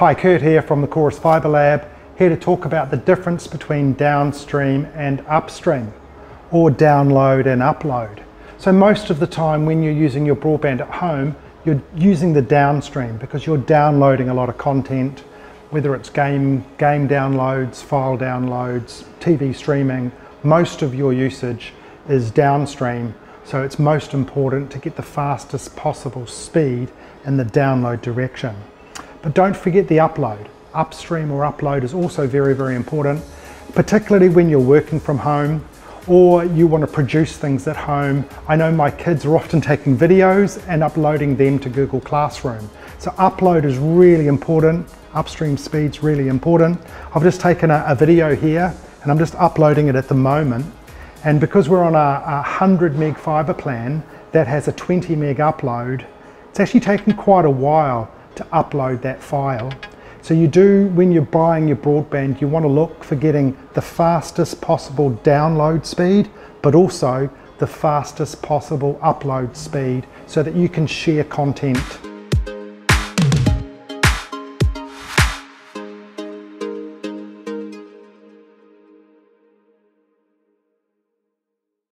Hi, Kurt here from the Chorus Fibre Lab, here to talk about the difference between downstream and upstream, or download and upload. So most of the time when you're using your broadband at home, you're using the downstream because you're downloading a lot of content, whether it's game, game downloads, file downloads, TV streaming, most of your usage is downstream. So it's most important to get the fastest possible speed in the download direction. But don't forget the upload. Upstream or upload is also very, very important, particularly when you're working from home or you want to produce things at home. I know my kids are often taking videos and uploading them to Google Classroom. So upload is really important. Upstream speed's really important. I've just taken a, a video here and I'm just uploading it at the moment. And because we're on a, a 100 meg fiber plan that has a 20 meg upload, it's actually taken quite a while to upload that file. So you do, when you're buying your broadband, you want to look for getting the fastest possible download speed, but also the fastest possible upload speed so that you can share content